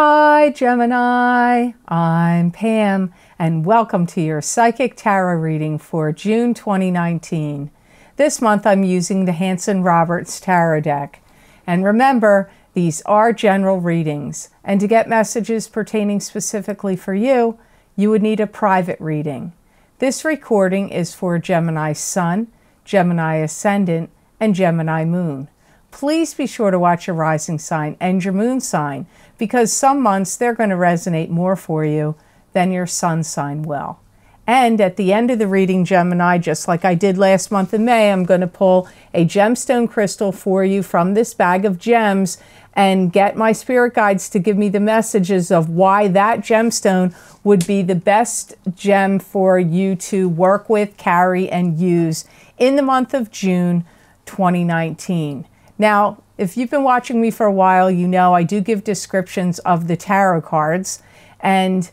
Hi, Gemini. I'm Pam, and welcome to your Psychic Tarot reading for June 2019. This month I'm using the Hanson Roberts Tarot deck. And remember, these are general readings, and to get messages pertaining specifically for you, you would need a private reading. This recording is for Gemini Sun, Gemini Ascendant, and Gemini Moon. Please be sure to watch your rising sign and your moon sign because some months they're going to resonate more for you than your sun sign will. And at the end of the reading, Gemini, just like I did last month in May, I'm going to pull a gemstone crystal for you from this bag of gems and get my spirit guides to give me the messages of why that gemstone would be the best gem for you to work with, carry, and use in the month of June 2019. Now, if you've been watching me for a while, you know I do give descriptions of the tarot cards and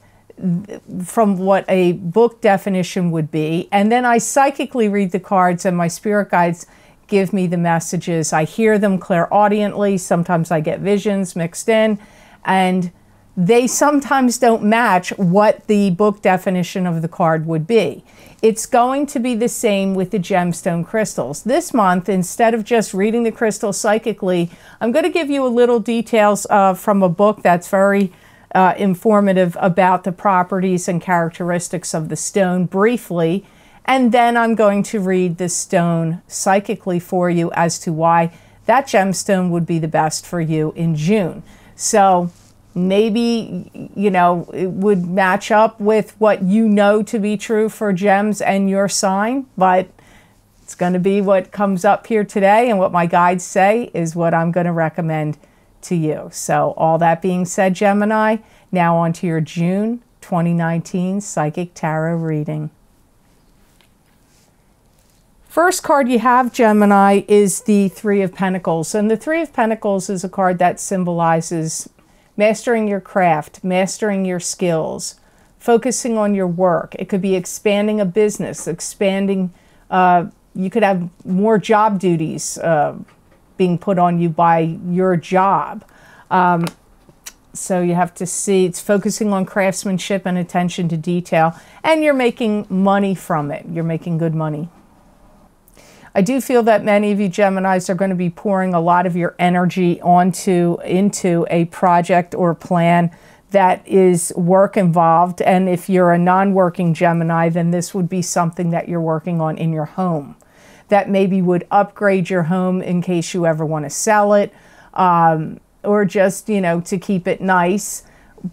from what a book definition would be. And then I psychically read the cards, and my spirit guides give me the messages. I hear them clairaudiently. Sometimes I get visions mixed in. And they sometimes don't match what the book definition of the card would be. It's going to be the same with the gemstone crystals. This month, instead of just reading the crystal psychically, I'm going to give you a little details uh, from a book that's very uh, informative about the properties and characteristics of the stone briefly. And then I'm going to read the stone psychically for you as to why that gemstone would be the best for you in June. So maybe you know it would match up with what you know to be true for gems and your sign but it's going to be what comes up here today and what my guides say is what i'm going to recommend to you so all that being said gemini now on to your june 2019 psychic tarot reading First card you have, Gemini, is the Three of Pentacles. And the Three of Pentacles is a card that symbolizes mastering your craft, mastering your skills, focusing on your work. It could be expanding a business, expanding, uh, you could have more job duties uh, being put on you by your job. Um, so you have to see it's focusing on craftsmanship and attention to detail, and you're making money from it. You're making good money. I do feel that many of you Geminis are going to be pouring a lot of your energy onto into a project or plan that is work involved. And if you're a non-working Gemini, then this would be something that you're working on in your home. That maybe would upgrade your home in case you ever want to sell it, um, or just you know to keep it nice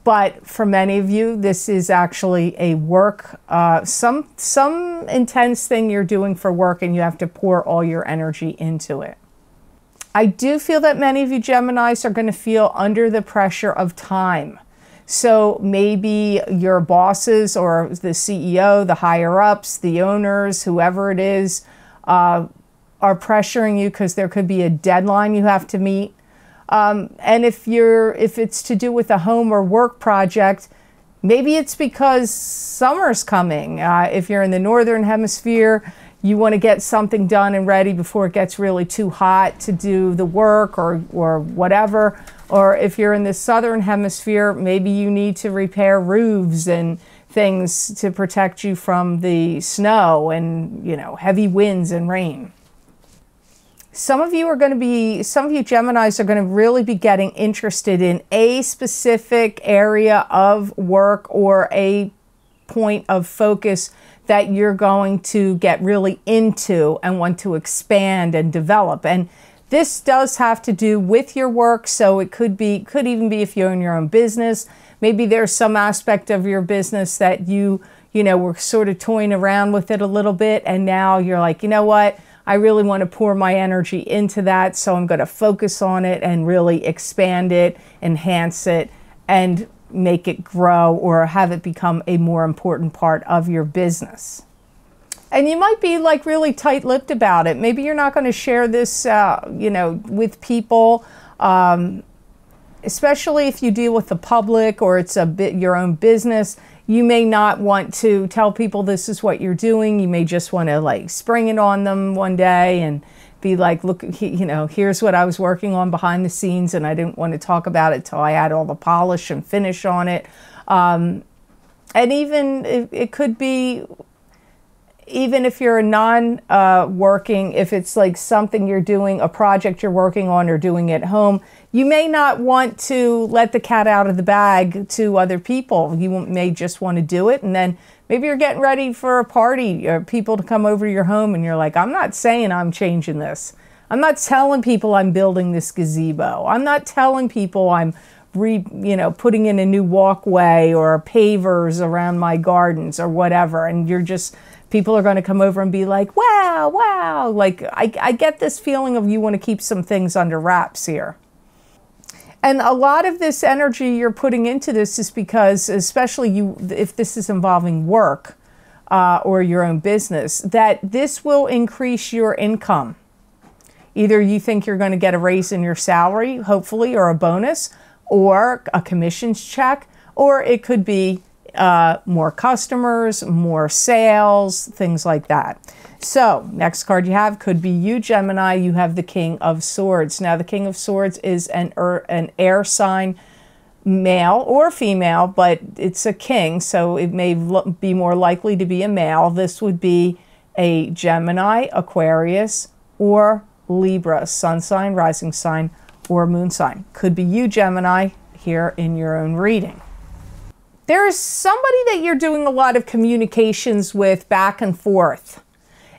but for many of you, this is actually a work, uh, some some intense thing you're doing for work, and you have to pour all your energy into it. I do feel that many of you Geminis are going to feel under the pressure of time. So maybe your bosses or the CEO, the higher ups, the owners, whoever it is, uh, are pressuring you because there could be a deadline you have to meet um, and if you're if it's to do with a home or work project, maybe it's because summer's coming. Uh, if you're in the northern hemisphere, you want to get something done and ready before it gets really too hot to do the work or or whatever. Or if you're in the southern hemisphere, maybe you need to repair roofs and things to protect you from the snow and you know heavy winds and rain some of you are going to be, some of you Geminis are going to really be getting interested in a specific area of work or a point of focus that you're going to get really into and want to expand and develop. And this does have to do with your work, so it could be, could even be if you own your own business. Maybe there's some aspect of your business that you, you know, were sort of toying around with it a little bit, and now you're like, you know what? I really want to pour my energy into that. So I'm going to focus on it and really expand it, enhance it, and make it grow or have it become a more important part of your business. And you might be like really tight lipped about it. Maybe you're not going to share this, uh, you know, with people. Um, especially if you deal with the public or it's a bit your own business, You may not want to tell people this is what you're doing. You may just want to like spring it on them one day and be like, look, you know, here's what I was working on behind the scenes, and I didn't want to talk about it till I had all the polish and finish on it. Um, and even it, it could be even if you're a non uh, working, if it's like something you're doing, a project you're working on or doing at home, you may not want to let the cat out of the bag to other people. You may just want to do it. And then maybe you're getting ready for a party or people to come over to your home and you're like, I'm not saying I'm changing this. I'm not telling people I'm building this gazebo. I'm not telling people I'm re, you know, putting in a new walkway or pavers around my gardens or whatever. And you're just, people are going to come over and be like, wow, wow. Like, I, I get this feeling of you want to keep some things under wraps here. And a lot of this energy you're putting into this is because, especially you, if this is involving work uh, or your own business, that this will increase your income. Either you think you're going to get a raise in your salary, hopefully, or a bonus, or a commissions check, or it could be uh, more customers, more sales, things like that. So, next card you have could be you, Gemini. You have the King of Swords. Now, the King of Swords is an, er, an air sign, male or female, but it's a king, so it may be more likely to be a male. This would be a Gemini, Aquarius, or Libra, sun sign, rising sign, or moon sign. Could be you, Gemini, here in your own reading there's somebody that you're doing a lot of communications with back and forth.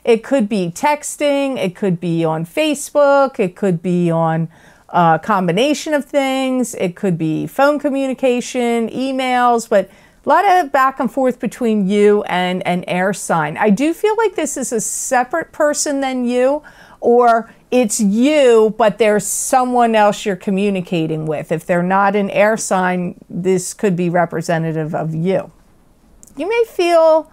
It could be texting, it could be on Facebook, it could be on a combination of things, it could be phone communication, emails, but a lot of back and forth between you and an air sign. I do feel like this is a separate person than you, or it's you, but there's someone else you're communicating with. If they're not an air sign, this could be representative of you. You may feel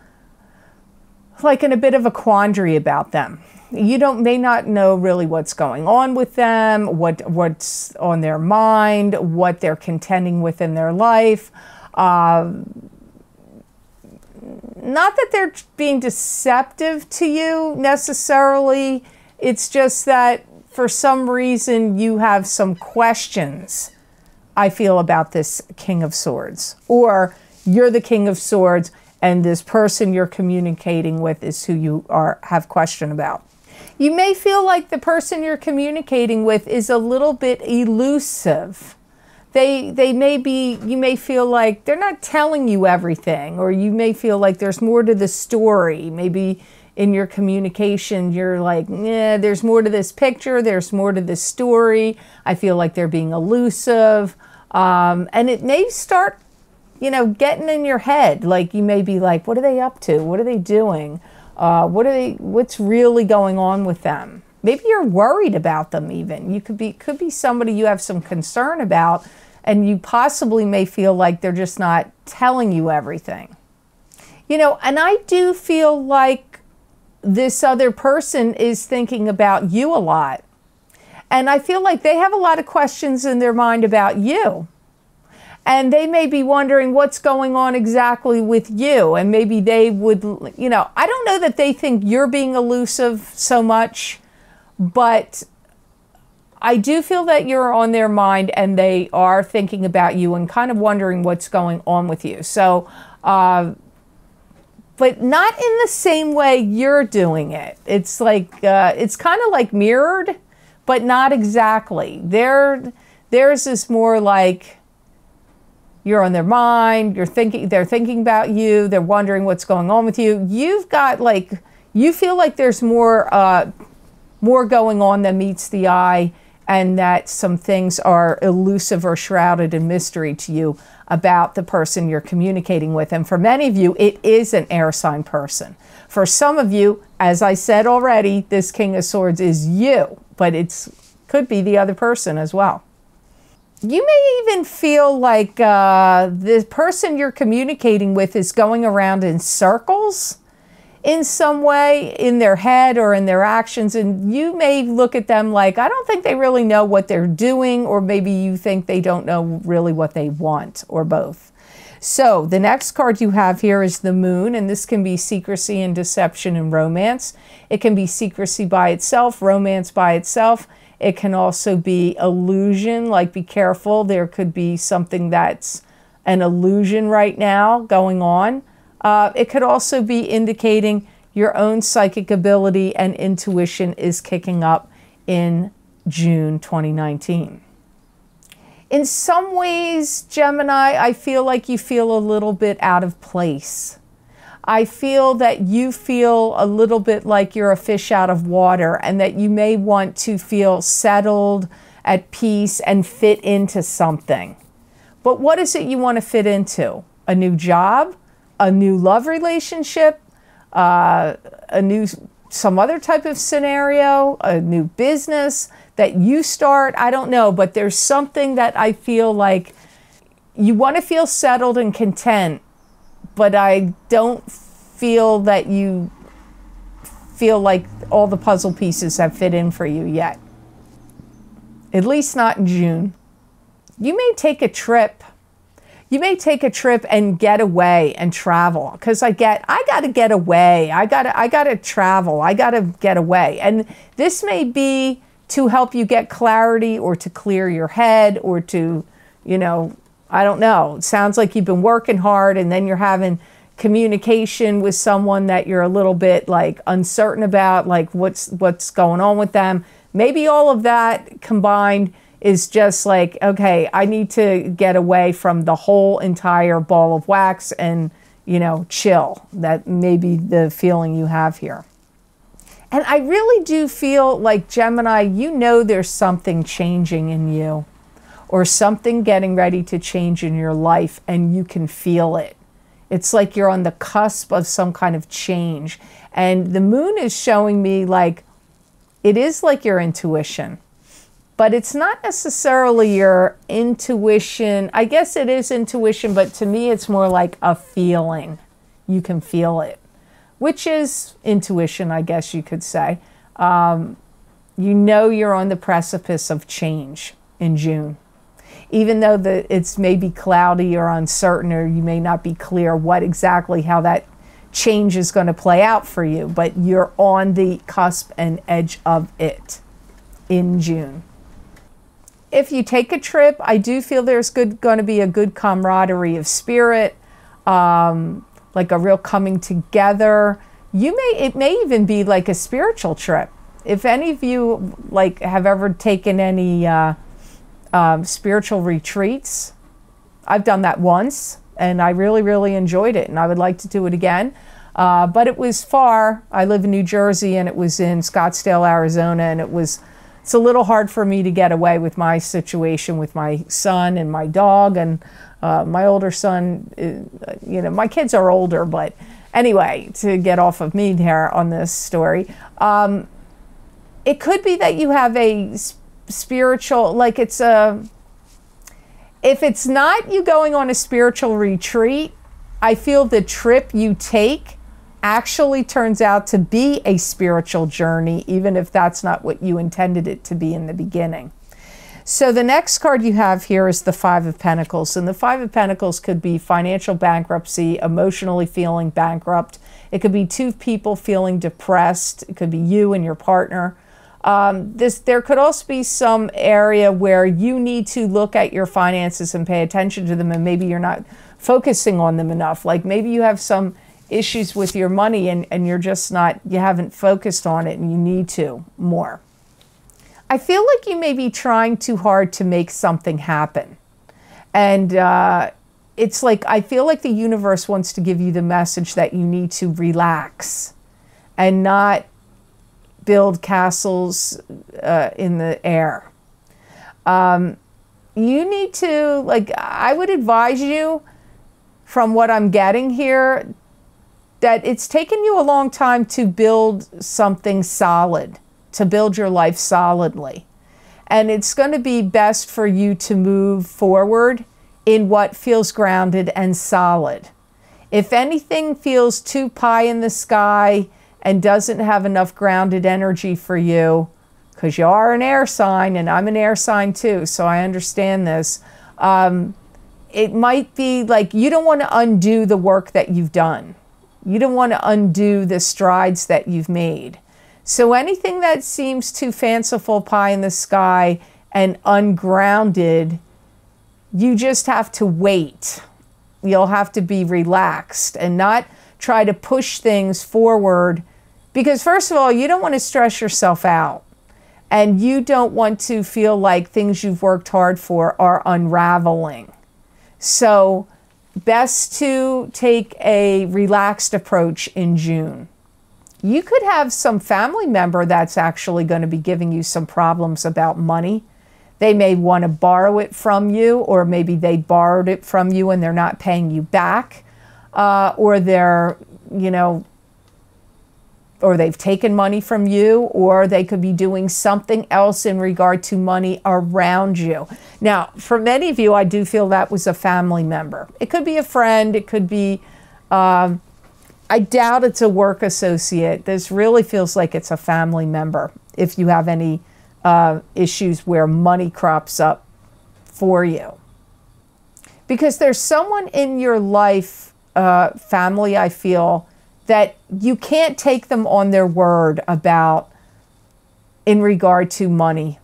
like in a bit of a quandary about them. You don't may not know really what's going on with them, what what's on their mind, what they're contending with in their life. Uh, not that they're being deceptive to you necessarily it's just that for some reason you have some questions, I feel, about this King of Swords. Or you're the King of Swords and this person you're communicating with is who you are have question about. You may feel like the person you're communicating with is a little bit elusive. They they may be you may feel like they're not telling you everything or you may feel like there's more to the story. Maybe in your communication, you're like, yeah, there's more to this picture, there's more to this story. I feel like they're being elusive. Um, and it may start, you know, getting in your head. Like you may be like, what are they up to? What are they doing? Uh, what are they, what's really going on with them? Maybe you're worried about them even. You could be, could be somebody you have some concern about and you possibly may feel like they're just not telling you everything. You know, and I do feel like this other person is thinking about you a lot. And I feel like they have a lot of questions in their mind about you. And they may be wondering what's going on exactly with you. And maybe they would, you know, I don't know that they think you're being elusive so much, but I do feel that you're on their mind and they are thinking about you and kind of wondering what's going on with you. So, uh, but not in the same way you're doing it. It's like uh, it's kind of like mirrored, but not exactly. There, theirs is more like you're on their mind. You're thinking. They're thinking about you. They're wondering what's going on with you. You've got like you feel like there's more uh, more going on than meets the eye, and that some things are elusive or shrouded in mystery to you about the person you're communicating with. And for many of you, it is an air sign person. For some of you, as I said already, this King of Swords is you, but it could be the other person as well. You may even feel like uh, the person you're communicating with is going around in circles in some way in their head or in their actions. And you may look at them like, I don't think they really know what they're doing, or maybe you think they don't know really what they want, or both. So the next card you have here is the moon, and this can be secrecy and deception and romance. It can be secrecy by itself, romance by itself. It can also be illusion, like be careful. There could be something that's an illusion right now going on. Uh, it could also be indicating your own psychic ability and intuition is kicking up in June 2019 in some ways, Gemini, I feel like you feel a little bit out of place. I feel that you feel a little bit like you're a fish out of water and that you may want to feel settled, at peace, and fit into something. But what is it you want to fit into? A new job? A new love relationship? Uh, a new, some other type of scenario? A new business? that you start. I don't know, but there's something that I feel like you want to feel settled and content, but I don't feel that you feel like all the puzzle pieces have fit in for you yet. At least not in June. You may take a trip. You may take a trip and get away and travel because I get I got to get away. I got to I got to travel. I got to get away. And this may be to help you get clarity or to clear your head or to, you know, I don't know. It sounds like you've been working hard and then you're having communication with someone that you're a little bit like uncertain about, like what's what's going on with them. Maybe all of that combined is just like, okay, I need to get away from the whole entire ball of wax and, you know, chill. That may be the feeling you have here. And I really do feel like Gemini, you know there's something changing in you or something getting ready to change in your life and you can feel it. It's like you're on the cusp of some kind of change. And the moon is showing me like it is like your intuition, but it's not necessarily your intuition. I guess it is intuition, but to me, it's more like a feeling. You can feel it which is intuition, I guess you could say. Um, you know you're on the precipice of change in June. Even though the, it's maybe cloudy or uncertain, or you may not be clear what exactly how that change is going to play out for you, but you're on the cusp and edge of it in June. If you take a trip, I do feel there's good going to be a good camaraderie of spirit. Um, like a real coming together. You may it may even be like a spiritual trip. If any of you like have ever taken any uh, um, spiritual retreats, I've done that once and I really really enjoyed it, and I would like to do it again. Uh, but it was far. I live in New Jersey, and it was in Scottsdale, Arizona, and it was it's a little hard for me to get away with my situation with my son and my dog and uh, my older son, uh, you know, my kids are older, but anyway, to get off of me here on this story, um, it could be that you have a spiritual, like it's a, if it's not you going on a spiritual retreat, I feel the trip you take actually turns out to be a spiritual journey, even if that's not what you intended it to be in the beginning. So the next card you have here is the Five of Pentacles. And the Five of Pentacles could be financial bankruptcy, emotionally feeling bankrupt. It could be two people feeling depressed. It could be you and your partner. Um, this there could also be some area where you need to look at your finances and pay attention to them, and maybe you're not focusing on them enough. Like maybe you have some issues with your money and, and you're just not you haven't focused on it and you need to more. I feel like you may be trying too hard to make something happen. And uh, it's like, I feel like the universe wants to give you the message that you need to relax and not build castles uh, in the air. Um, you need to, like, I would advise you from what I'm getting here that it's taken you a long time to build something solid to build your life solidly. And it's going to be best for you to move forward in what feels grounded and solid. If anything feels too pie in the sky and doesn't have enough grounded energy for you, because you are an air sign and I'm an air sign too, so I understand this. Um, it might be like you don't want to undo the work that you've done. You don't want to undo the strides that you've made. So anything that seems too fanciful, pie in the sky, and ungrounded, you just have to wait. You'll have to be relaxed and not try to push things forward because, first of all, you don't want to stress yourself out and you don't want to feel like things you've worked hard for are unraveling. So, best to take a relaxed approach in June. You could have some family member that's actually going to be giving you some problems about money. They may want to borrow it from you, or maybe they borrowed it from you and they're not paying you back, uh, or they're, you know, or they've taken money from you, or they could be doing something else in regard to money around you. Now, for many of you, I do feel that was a family member. It could be a friend, it could be, um, I doubt it's a work associate. This really feels like it's a family member if you have any uh, issues where money crops up for you. Because there's someone in your life, uh, family, I feel, that you can't take them on their word about in regard to money.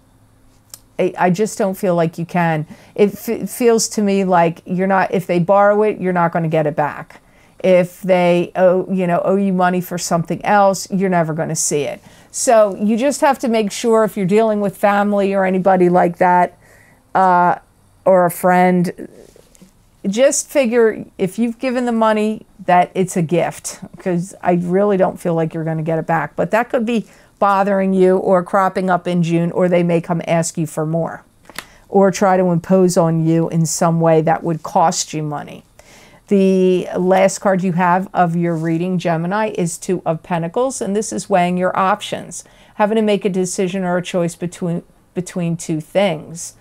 I just don't feel like you can. It, feels to me like you're not, if they borrow it, you're not going to get it back. If they owe, you know, owe you money for something else, you're never going to see it. So you just have to make sure if you're dealing with family or anybody like that, uh, or a friend, just figure if you've given the money that it's a gift because I really don't feel like you're going to get it back. But that could be bothering you or cropping up in June, or they may come ask you for more or try to impose on you in some way that would cost you money. The last card you have of your reading, Gemini, is Two of Pentacles, and this is weighing your options, having to make a decision or a choice between between two things.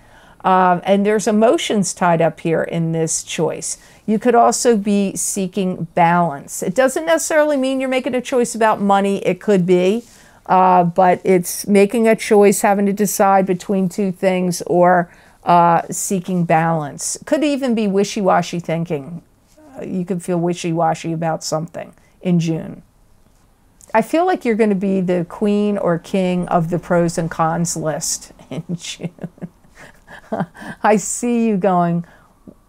Um, and there's emotions tied up here in this choice. You could also be seeking balance. It doesn't necessarily mean you're making a choice about money, it could be, uh, but it's making a choice, having to decide between two things, or uh, seeking balance. Could even be wishy washy thinking. Uh, you could feel wishy washy about something in June. I feel like you're going to be the queen or king of the pros and cons list in June. I see you going,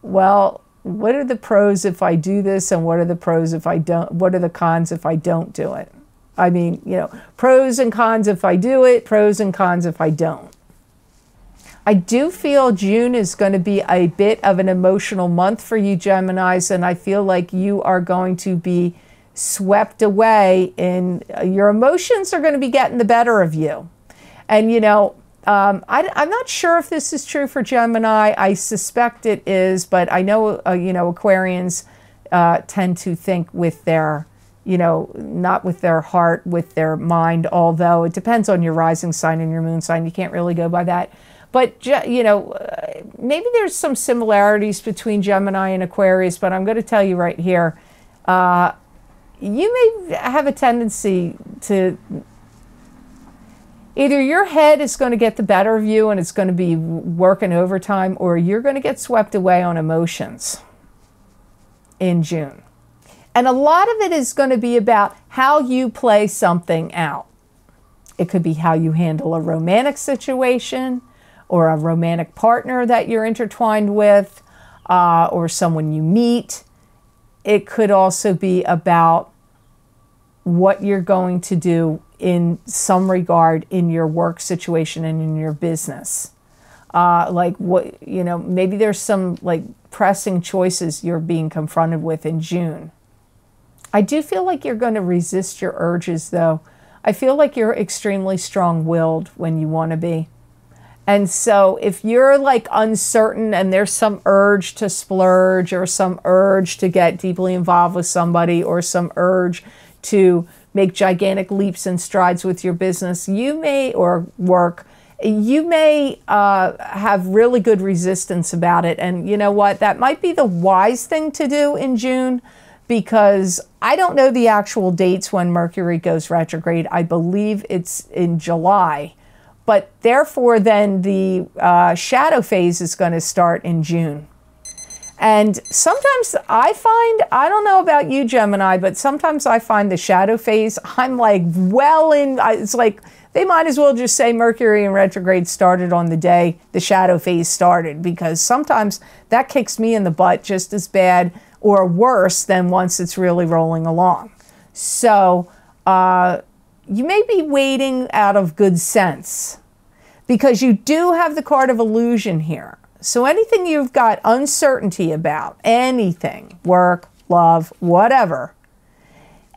well, what are the pros if I do this and what are the pros if I don't what are the cons if I don't do it? I mean, you know, pros and cons if I do it, pros and cons if I don't. I do feel June is going to be a bit of an emotional month for you Geminis and I feel like you are going to be swept away and your emotions are going to be getting the better of you. And you know, um, I, am not sure if this is true for Gemini. I suspect it is, but I know, uh, you know, Aquarians uh, tend to think with their, you know, not with their heart, with their mind, although it depends on your rising sign and your moon sign. You can't really go by that. But, you know, uh, maybe there's some similarities between Gemini and Aquarius, but I'm going to tell you right here, uh, you may have a tendency to either your head is going to get the better of you and it's going to be working overtime, or you're going to get swept away on emotions in June. And a lot of it is going to be about how you play something out. It could be how you handle a romantic situation or a romantic partner that you're intertwined with uh, or someone you meet. It could also be about what you're going to do in some regard in your work situation and in your business. Uh, like what you know, maybe there's some like pressing choices you're being confronted with in June. I do feel like you're going to resist your urges though. I feel like you're extremely strong willed when you want to be. And so if you're like uncertain and there's some urge to splurge or some urge to get deeply involved with somebody or some urge to make gigantic leaps and strides with your business, you may, or work, you may uh, have really good resistance about it. And you know what? That might be the wise thing to do in June because I don't know the actual dates when Mercury goes retrograde. I believe it's in July. But therefore, then the uh, shadow phase is going to start in June. And sometimes I find, I don't know about you, Gemini, but sometimes I find the shadow phase, I'm like well in, it's like they might as well just say Mercury in retrograde started on the day the shadow phase started because sometimes that kicks me in the butt just as bad or worse than once it's really rolling along. So uh, you may be waiting out of good sense because you do have the card of illusion here. So anything you've got uncertainty about, anything, work, love, whatever,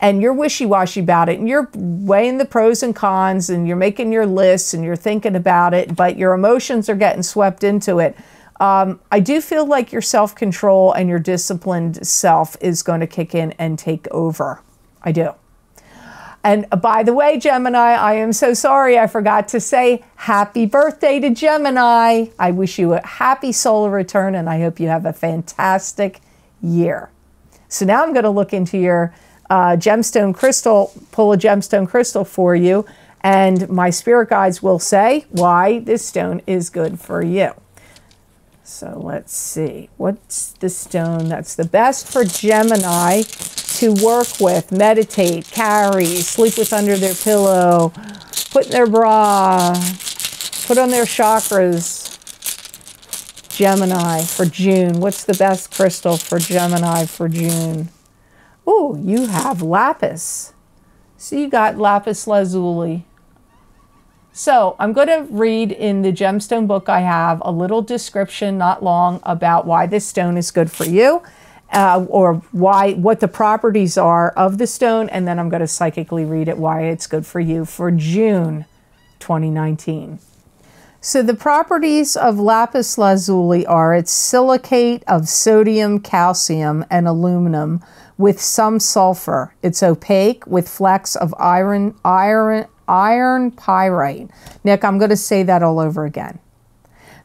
and you're wishy-washy about it and you're weighing the pros and cons and you're making your lists and you're thinking about it, but your emotions are getting swept into it. Um, I do feel like your self-control and your disciplined self is going to kick in and take over. I do. And by the way, Gemini, I am so sorry I forgot to say happy birthday to Gemini. I wish you a happy solar return and I hope you have a fantastic year. So now I'm going to look into your uh, gemstone crystal, pull a gemstone crystal for you, and my spirit guides will say why this stone is good for you. So let's see, what's the stone that's the best for Gemini to work with, meditate, carry, sleep with under their pillow, put in their bra, put on their chakras. Gemini for June. What's the best crystal for Gemini for June? Oh, you have lapis. So you got lapis lazuli. So I'm going to read in the gemstone book I have a little description, not long, about why this stone is good for you uh, or why what the properties are of the stone, and then I'm going to psychically read it why it's good for you for June 2019. So the properties of lapis lazuli are it's silicate of sodium, calcium, and aluminum with some sulfur. It's opaque with flecks of iron, iron, iron pyrite. Nick, I'm going to say that all over again.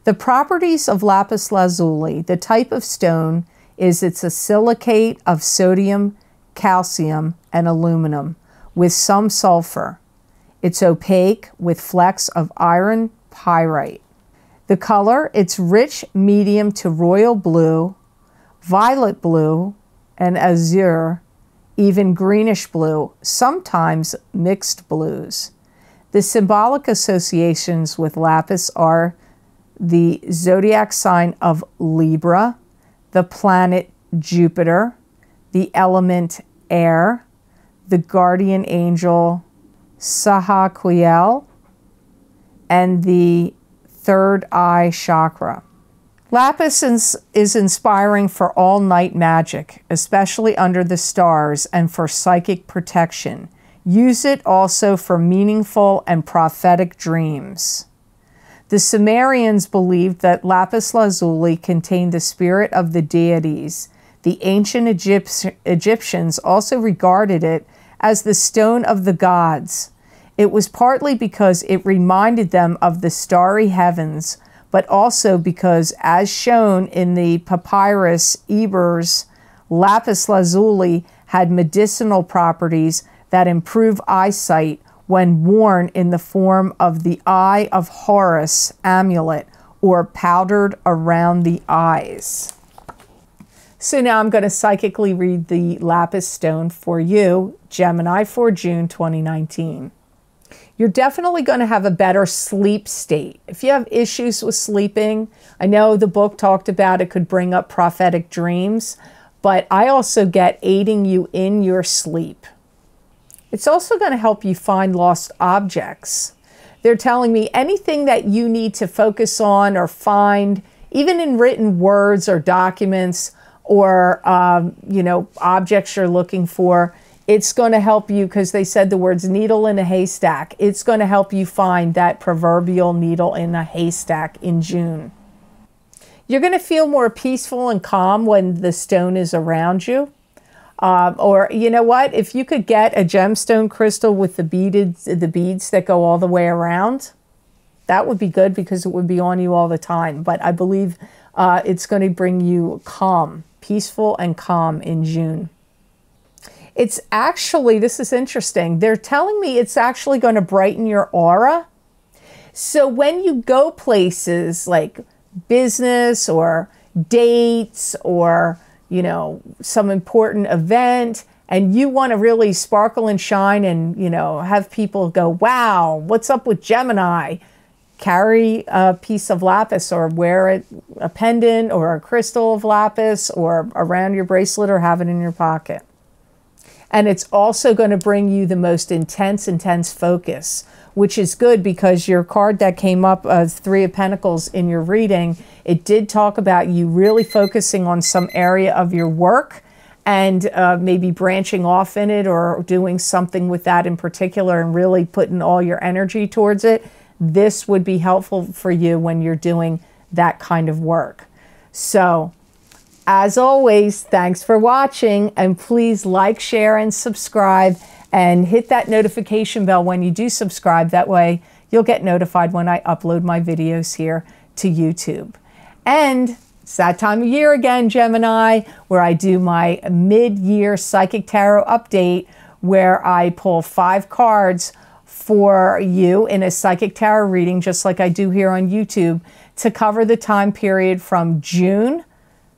The properties of lapis lazuli, the type of stone, is it's a silicate of sodium, calcium, and aluminum with some sulfur. It's opaque with flecks of iron pyrite. The color, it's rich medium to royal blue, violet blue, and azure, even greenish blue, sometimes mixed blues. The symbolic associations with lapis are the zodiac sign of Libra, the planet Jupiter, the element air, the guardian angel Sahaquiel, and the third eye chakra. Lapis is inspiring for all night magic, especially under the stars and for psychic protection. Use it also for meaningful and prophetic dreams. The Sumerians believed that lapis lazuli contained the spirit of the deities. The ancient Egyptians also regarded it as the stone of the gods. It was partly because it reminded them of the starry heavens, but also because, as shown in the papyrus Ebers, lapis lazuli had medicinal properties that improve eyesight when worn in the form of the Eye of Horus amulet or powdered around the eyes. So now I'm going to psychically read the lapis stone for you, Gemini, for June 2019. You're definitely going to have a better sleep state. If you have issues with sleeping, I know the book talked about it could bring up prophetic dreams, but I also get aiding you in your sleep. It's also going to help you find lost objects. They're telling me anything that you need to focus on or find, even in written words or documents or, um, you know, objects you're looking for, it's going to help you because they said the words needle in a haystack. It's going to help you find that proverbial needle in a haystack in June. You're going to feel more peaceful and calm when the stone is around you. Um, or you know what? If you could get a gemstone crystal with the beaded the beads that go all the way around, that would be good because it would be on you all the time. But I believe uh, it's going to bring you calm, peaceful, and calm in June. It's actually this is interesting. They're telling me it's actually going to brighten your aura. So when you go places like business or dates or, you know, some important event and you want to really sparkle and shine and, you know, have people go, wow, what's up with Gemini? Carry a piece of lapis or wear it, a pendant or a crystal of lapis or around your bracelet or have it in your pocket. And it's also going to bring you the most intense, intense focus, which is good because your card that came up, uh, Three of Pentacles, in your reading, it did talk about you really focusing on some area of your work and uh, maybe branching off in it or doing something with that in particular and really putting all your energy towards it. This would be helpful for you when you're doing that kind of work. So, as always, thanks for watching and please like, share, and subscribe and hit that notification bell when you do subscribe. That way you'll get notified when I upload my videos here to YouTube. And it's that time of year again, Gemini, where I do my mid-year Psychic Tarot update where I pull five cards for you in a Psychic Tarot reading, just like I do here on YouTube, to cover the time period from June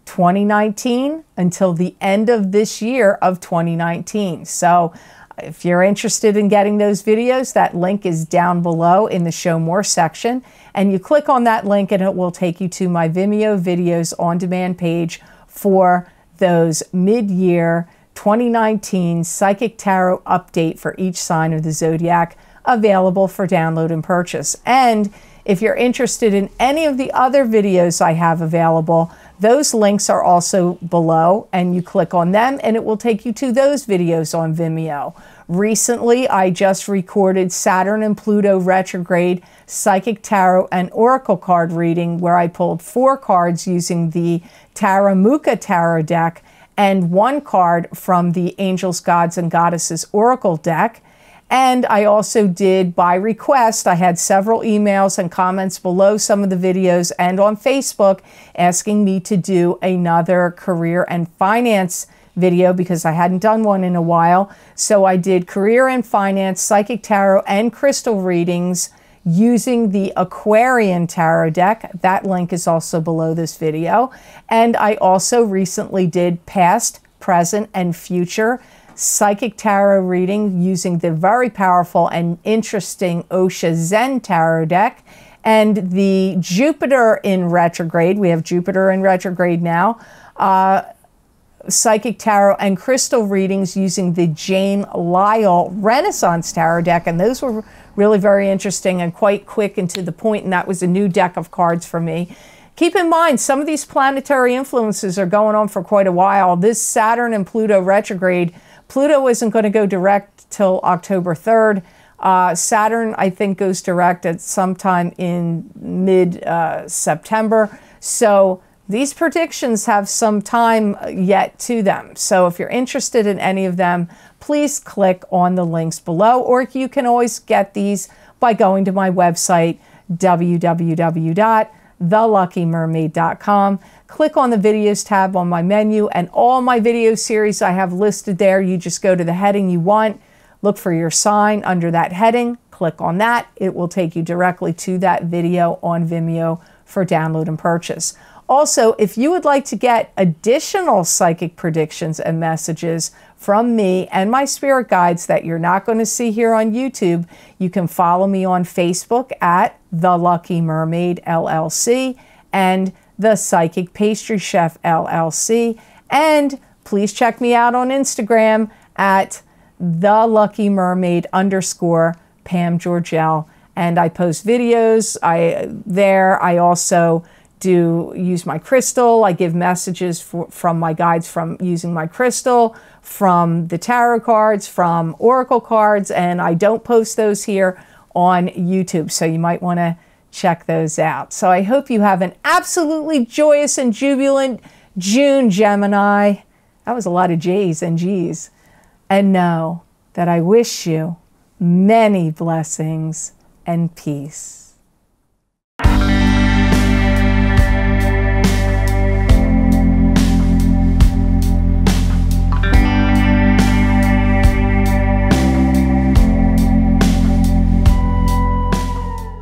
2019 until the end of this year of 2019. So if you're interested in getting those videos, that link is down below in the show more section. And you click on that link and it will take you to my Vimeo videos on demand page for those mid-year 2019 Psychic Tarot update for each sign of the zodiac available for download and purchase. And if you're interested in any of the other videos I have available, those links are also below and you click on them and it will take you to those videos on Vimeo. Recently, I just recorded Saturn and Pluto retrograde psychic tarot and oracle card reading where I pulled four cards using the Taramuka tarot deck and one card from the Angels, Gods, and Goddesses oracle deck. And I also did by request, I had several emails and comments below some of the videos and on Facebook asking me to do another career and finance video because I hadn't done one in a while. So I did career and finance, psychic tarot, and crystal readings using the Aquarian Tarot deck. That link is also below this video. And I also recently did past, present, and future psychic tarot reading using the very powerful and interesting Osho Zen Tarot deck and the Jupiter in retrograde. We have Jupiter in retrograde now. Uh, psychic tarot and crystal readings using the Jane Lyle Renaissance Tarot deck. And those were really very interesting and quite quick and to the point, and that was a new deck of cards for me. Keep in mind, some of these planetary influences are going on for quite a while. This Saturn and Pluto retrograde Pluto isn't going to go direct till October 3rd. Uh, Saturn, I think, goes direct at sometime in mid uh, September. So these predictions have some time yet to them. So if you're interested in any of them, please click on the links below, or you can always get these by going to my website, www.theluckymermaid.com. Click on the videos tab on my menu and all my video series I have listed there. You just go to the heading you want, look for your sign under that heading, click on that. It will take you directly to that video on Vimeo for download and purchase. Also, if you would like to get additional psychic predictions and messages from me and my spirit guides that you're not going to see here on YouTube, you can follow me on Facebook at The Lucky Mermaid LLC and The Psychic Pastry Chef LLC. And please check me out on Instagram at The Lucky Mermaid underscore Pam Georgel. And I post videos I there. I also do use my crystal. I give messages for, from my guides from using my crystal, from the tarot cards, from oracle cards, and I don't post those here on YouTube. So you might want to check those out. So I hope you have an absolutely joyous and jubilant June, Gemini. That was a lot of J's and G's. And know that I wish you many blessings and peace.